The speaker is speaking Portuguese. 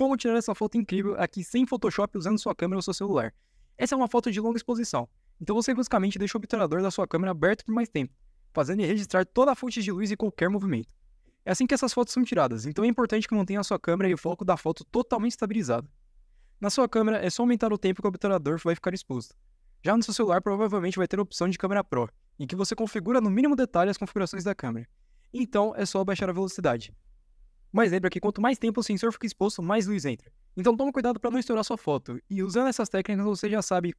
como tirar essa foto incrível aqui sem Photoshop usando sua câmera ou seu celular. Essa é uma foto de longa exposição, então você basicamente deixa o obturador da sua câmera aberto por mais tempo, fazendo ele registrar toda a fonte de luz e qualquer movimento. É assim que essas fotos são tiradas, então é importante que mantenha a sua câmera e o foco da foto totalmente estabilizado. Na sua câmera, é só aumentar o tempo que o obturador vai ficar exposto. Já no seu celular, provavelmente vai ter a opção de câmera Pro, em que você configura no mínimo detalhe as configurações da câmera. Então, é só baixar a velocidade. Mas lembra que quanto mais tempo o sensor fica exposto, mais luz entra. Então tome cuidado para não estourar sua foto. E usando essas técnicas, você já sabe